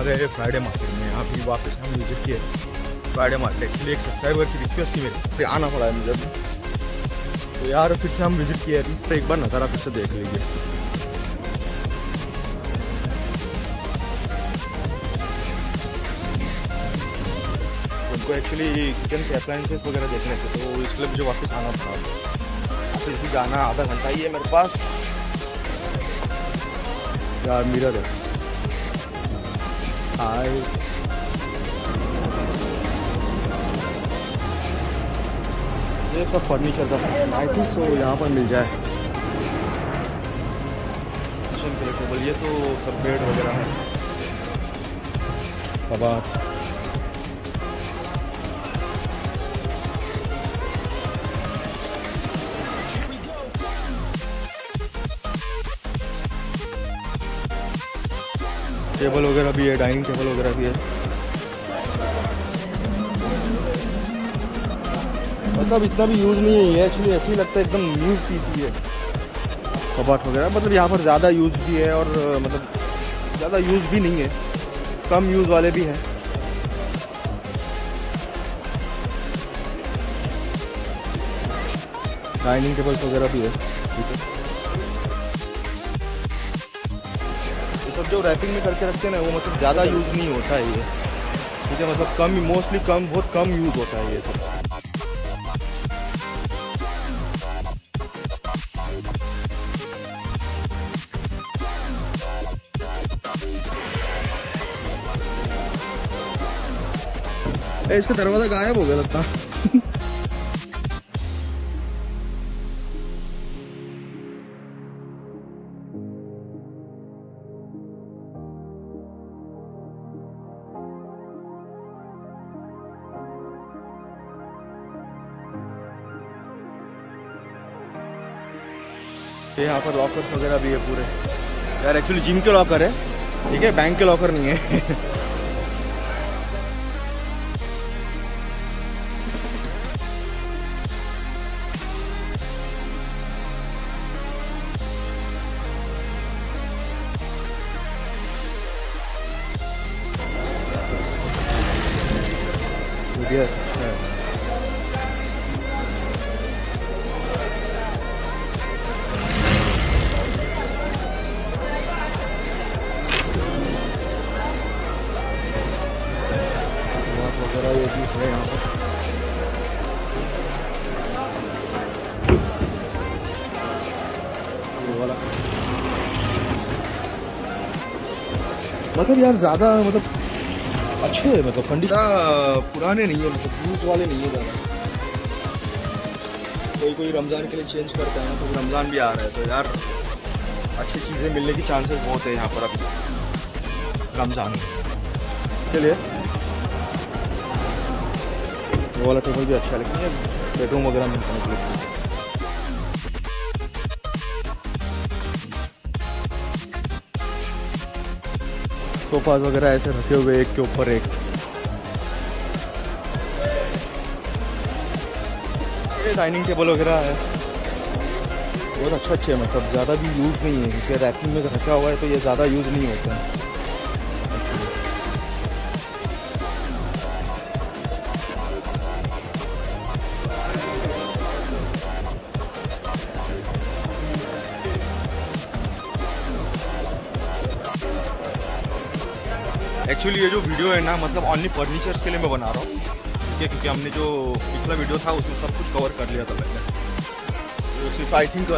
आ गए Friday market में। यहाँ भी वापस हम विज़िट किए। फ्राइडे मार्केट एक्चुअली एक सब्सक्राइबर की रिक्वेस्ट थी मेरी फिर आना पड़ा है मुझे तो यार फिर से हम विज़िट किए अभी। तो एक बार नज़ारा फिर से देख लीजिए। उनको एक्चुअली किचन के अप्लाइंसेस वगैरह देखने थे तो इसके लिए मुझे वापस आना पड़ा फिर भी जाना आधा घंटा ही है मेरे पास। यार मिरर है। हाय। ये सब फर्नीचर का सामान। आई थिंक सो यहाँ पर मिल जाए। ये तो सब बेड वगैरह है। कबाब। टेबल वगैरह भी है, डाइनिंग टेबल वगैरह भी है। मतलब इतना भी यूज़ नहीं है एक्चुअली ऐसे ही लगता है एकदम न्यू पीस ही है। कबाट वगैरह मतलब यहाँ पर ज़्यादा यूज़ भी है और मतलब ज़्यादा यूज़ भी नहीं है, कम यूज़ वाले भी हैं। डाइनिंग टेबल्स वगैरह भी है। सब जो रैपिंग में करके रखते हैं ना, वो मतलब ज़्यादा यूज़ नहीं होता है ये। ठीक है मतलब कम मोस्टली कम, बहुत कम यूज़ होता है ये सब। इसका दरवाज़ा गायब हो गया लगता। ये यहाँ पर लॉकर्स वगैरह भी है पूरे। यार एक्चुअली जिम के लॉकर है, ठीक है? बैंक के लॉकर नहीं है। ये भी है यहाँ पर मतलब यार ज़्यादा मतलब अच्छे है मतलब कंडीशन पुराने नहीं है मतलब यूज़ वाले नहीं है ज़्यादा। कोई कोई रमज़ान के लिए चेंज करता है तो रमज़ान भी आ रहा है तो यार अच्छी चीज़ें मिलने की चांसेस बहुत है यहाँ पर अभी। रमज़ान के लिए। वो वाला टेबल भी अच्छा है। लेकिन बेडरूम वगैरह में करने के लिए सोफाज वगैरह ऐसे रखे हुए एक के ऊपर एक। डाइनिंग टेबल वगैरह है। बहुत अच्छा अच्छे है मतलब ज़्यादा भी यूज़ नहीं है। क्योंकि रैपिंग में रखा हुआ है तो ये ज़्यादा यूज़ नहीं होता। है वीडियो है ना मतलब ऑनली फर्नीचर्स के लिए मैं बना रहा हूँ। ठीक है, क्योंकि हमने जो पिछला वीडियो था, उसमें सब कुछ कवर कर लिया था पहले। तो सिर्फ़ आई थिंक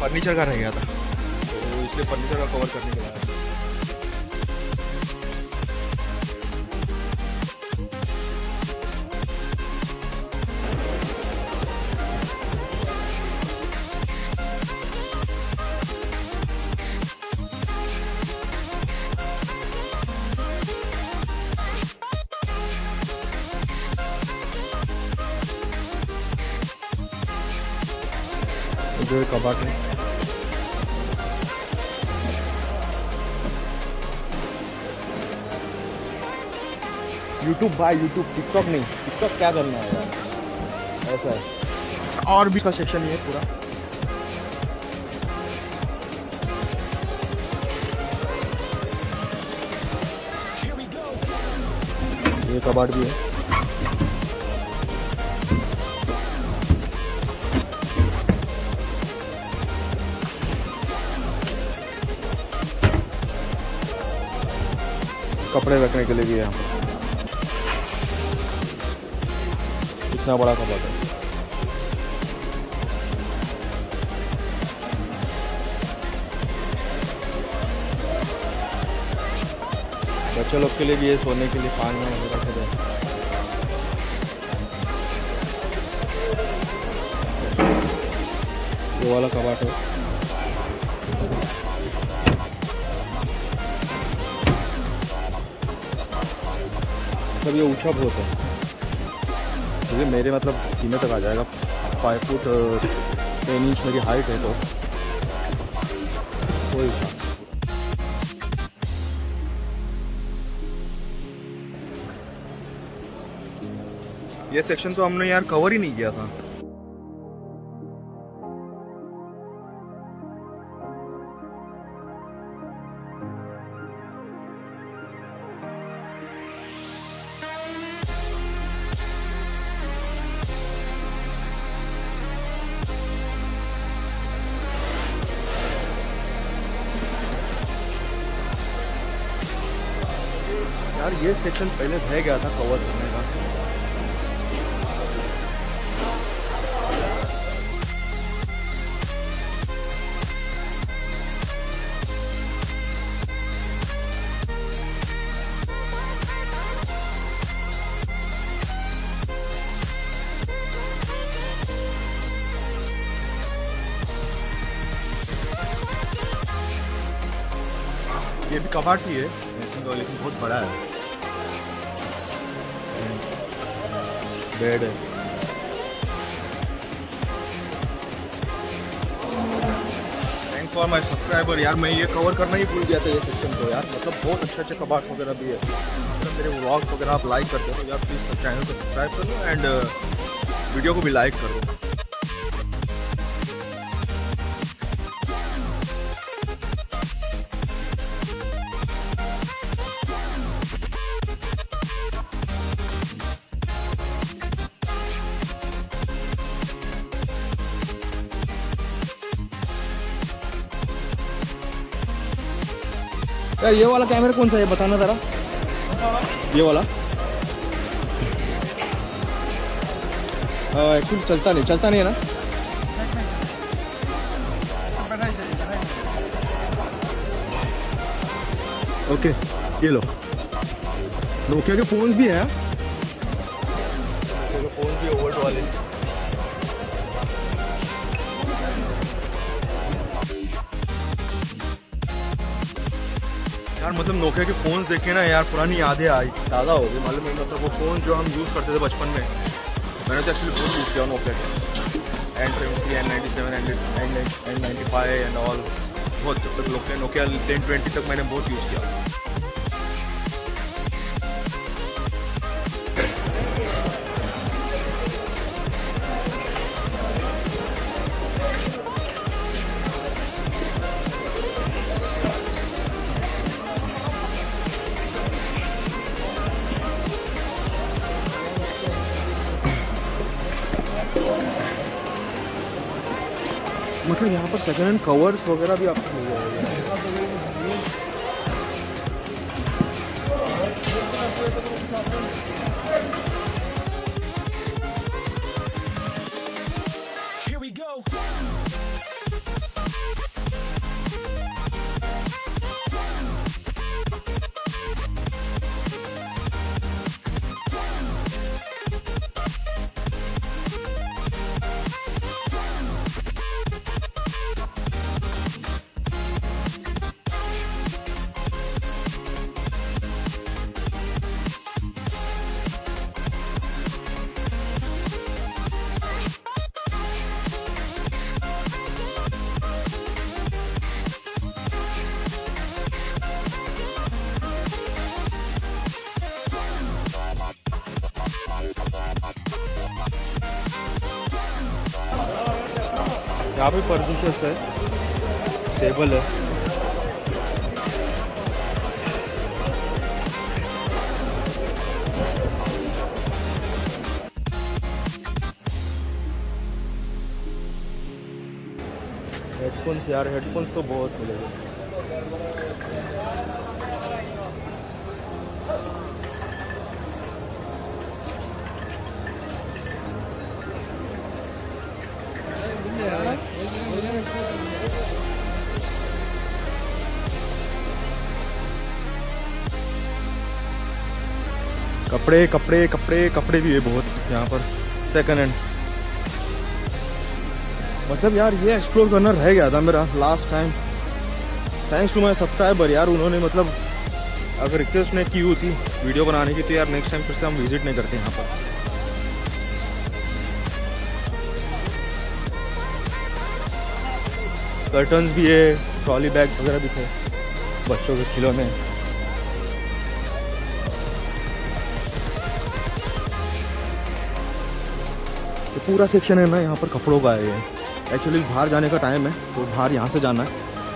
फर्नीचर का रह गया था। तो इसलिए फर्नीचर का कवर करने के बाद जो कबाट है। YouTube भाई यूट्यूब टिकटॉक नहीं। TikTok क्या करना है यार? ऐसा है। और भी का सेक्शन है पूरा। ये कबाट भी है। कपड़े रखने के लिए भी यहाँ इतना बड़ा कबाड़ है बच्चों लोग के लिए भी है सोने के लिए पानी वगैरह है। ये वाला कबाट है। मतलब ये ऊँचा बहुत है। क्योंकि मेरे मतलब सीने तक आ जाएगा। फाइव फुट टेन इंच मेरी हाइट है तो। कोई ये सेक्शन तो हमने यार कवर ही नहीं किया था। यार, ये सेक्शन पहले रह गया था कवर करने का। ये भी कबाट ही है लेकिन बहुत बड़ा है। बेड है थैंक्स फॉर माय सब्सक्राइबर यार, मैं ये कवर करना ही भूल गया था ये सेक्शन को यार। मतलब बहुत अच्छे अच्छे कबाट वगैरह भी है। अगर मेरे व्लॉग्स वगैरह आप लाइक करते हो तो यार प्लीज़ चैनल सब्सक्राइब कर लो एंड वीडियो को भी लाइक करो दो। यार, ये वाला कैमरा कौन सा है? बताना ज़रा। ये वाला। एक्चुअली चलता नहीं चलता नहीं है ना? ओके ये लो। नोकिया के फ़ोन भी हैं। यार मतलब नोकिया के फ़ोन देखे ना यार पुरानी यादें आई। ताज़ा हो गई, मालूम है मतलब वो फ़ोन जो हम यूज़ करते थे बचपन में, मैंने तो एक्चुअली बहुत यूज़ किया नोकिया के। N seventy N ninety seven N N ninety five and all बहुत तक नोकिया नोकिया टेन ट्वेंटी तक मैंने बहुत यूज़ किया। यहाँ पर सेकेंड हैंड कवर्स वगैरह भी आपको मिल जाएँगे। यहाँ पे फर्निचर्स है। टेबल है। हेडफोन्स यार हेडफोन्स तो बहुत मिलेगा। कपड़े कपड़े कपड़े कपड़े भी है बहुत यहाँ पर सेकंड हैंड मतलब यार ये एक्सप्लोर करना रह गया था मेरा last time thanks to my subscriber यार, उन्होंने मतलब अगर रिक्वेस्ट नहीं की हुई थी वीडियो बनाने की तो यार नेक्स्ट टाइम फिर से हम विज़िट नहीं करते यहाँ पर। कर्टन्स भी है ट्रॉली बैग वगैरह भी थे, बच्चों के खिलौने। पूरा सेक्शन है ना यहाँ पर कपड़ों का है ये। एक्चुअली बाहर जाने का टाइम है तो बाहर यहाँ से जाना है।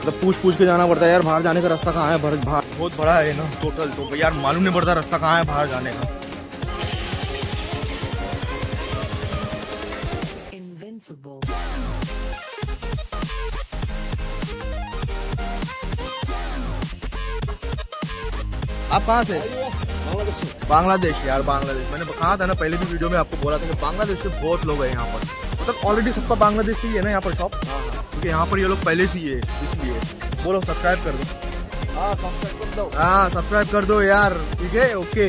मतलब पूछ पूछ के जाना पड़ता है यार बाहर जाने का रास्ता कहाँ है? बाहर बाहर बहुत बड़ा है ना टोटल तो यार मालूम नहीं पड़ता रास्ता कहाँ है बाहर जाने का। आप कहाँ से। बांग्लादेश यार बांग्लादेश। मैंने कहा था ना पहले भी वीडियो में आपको बोला था कि बांग्लादेश से बहुत लोग हैं यहाँ पर। मतलब ऑलरेडी सबका बांग्लादेश ही है ना यहाँ पर शॉप क्योंकि यहाँ पर ये लोग पहले से ही है इसलिए। बोलो सब्सक्राइब कर दो। हाँ सब्सक्राइब कर दो। हाँ सब्सक्राइब कर दो यार। ठीक है? ओके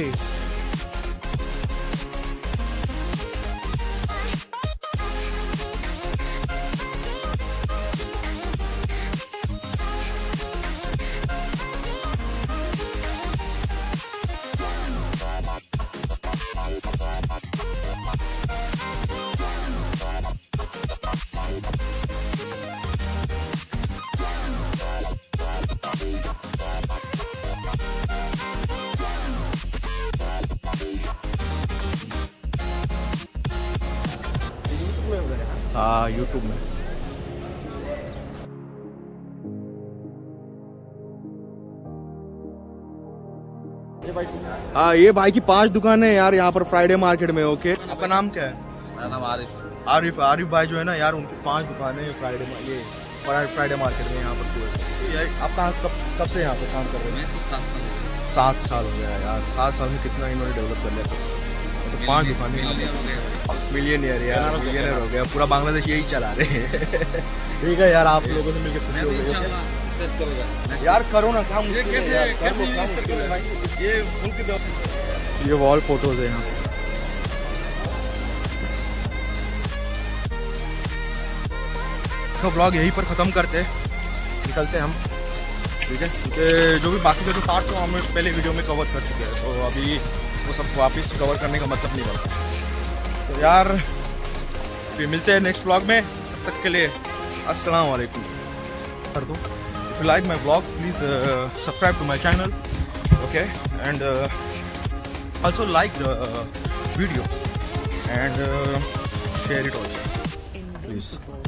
यूट्यूब में। हाँ ये भाई की पाँच दुकान है यार यहाँ पर फ्राइडे मार्केट में ओके आपका नाम क्या है? मेरा नाम आरिफ। आरिफ आरिफ भाई जो है ना यार उनकी पाँच दुकान है फ्राइडे ये फ्राइडे मार्केट में यहाँ पर तो आप कहाँ कब कब से यहाँ पे काम कर रहे हैं? तो सात साल हो सात साल हो गया यार। सात साल में कितना इन्होंने डेवलप कर लिया? पाँच दुकानें। मिलियनियर यार मिलियनियर हो गया पूरा बांग्लादेश यही चला रहे हैं। ठीक है यार आप लोगों से मिलकर खुशी हो गई यार करो ना काम ये कैसे कैसे ये ये वॉल फ़ोटोज़ है यहाँ। पे तो ब्लॉग यहीं पर ख़त्म करते हैं। निकलते हैं हम। ठीक है? जो भी बाकी के जो पार्ट तो हम पहले वीडियो में कवर कर चुके हैं। तो अभी वो सब वापस कवर करने का मतलब नहीं बनता। तो यार फिर मिलते हैं नेक्स्ट ब्लॉग में। तब तक के लिए अस्सलाम वालेकुम कर दो। If you like my blog please subscribe to my channel okay and also like video. And uh, share it also. Invincible.